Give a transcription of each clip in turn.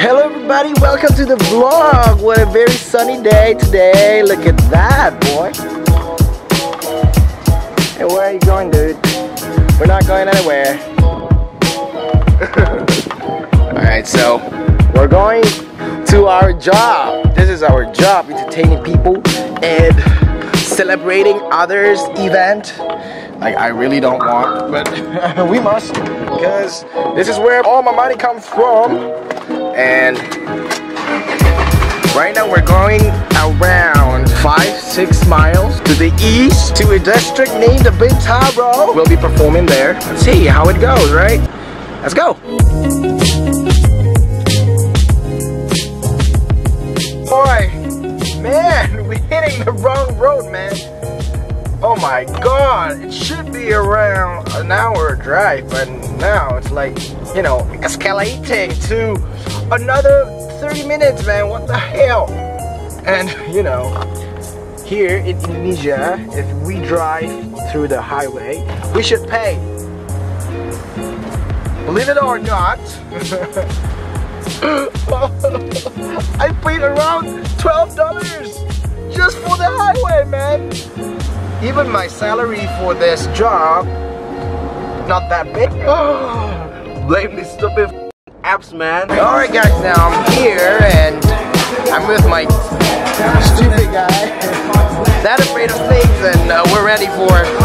Hello everybody, welcome to the vlog. What a very sunny day today. Look at that, boy. Hey, where are you going, dude? We're not going anywhere. Alright, so we're going to our job. This is our job, entertaining people and celebrating others' event. Like I really don't want, but we must because this is where all my money comes from. And right now we're going around five, six miles to the east to a district named the Bintaro. We'll be performing there. Let's see how it goes, right? Let's go. Oh my god, it should be around an hour drive, but now it's like, you know, escalating to another 30 minutes, man. What the hell? And, you know, here in Indonesia, if we drive through the highway, we should pay. Believe it or not, I paid around $12 just for the highway, man. Even my salary for this job, not that big. Blame these stupid apps, man. Alright guys, now I'm here and I'm with my stupid guy. That afraid of things and uh, we're ready for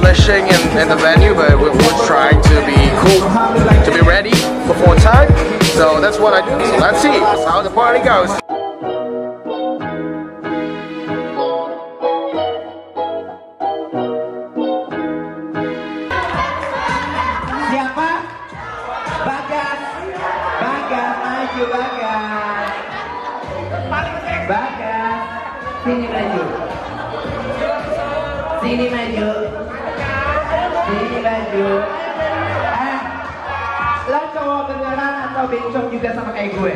establishing in, in the venue, but we're, we're trying to be cool, to be ready before time. So that's what I do. So let's see how the party goes. Siapa? Bagas. Bagas, maju Bagas. Bagas. Sini maju. Sini maju. Cowok beneran atau bencong juga sama kayak gue?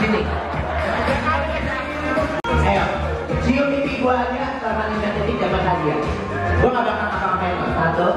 Sini. Ayo, cium pipi gue aja sama Linda jadi dapat hadiah. Gue gak bakal ngapa-ngapain lo. Satu.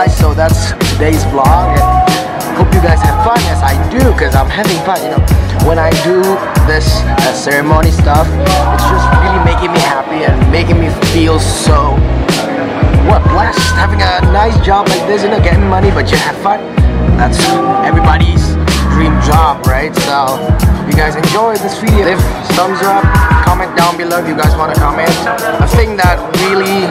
Guys, so that's today's vlog and hope you guys have fun as I do because I'm having fun, you know. When I do this uh, ceremony stuff, it's just really making me happy and making me feel so what blessed having a nice job like this, you know, getting money but you have fun. That's everybody's dream job, right? So you guys enjoyed this video, leave thumbs up, comment down below if you guys want to comment. A thing that really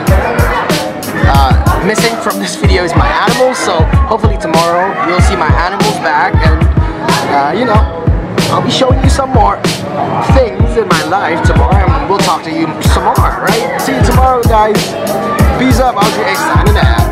from this video is my animals so hopefully tomorrow you'll see my animals back and uh, you know I'll be showing you some more things in my life tomorrow and we'll talk to you some more right? See you tomorrow guys. Peace up. I'll be signing out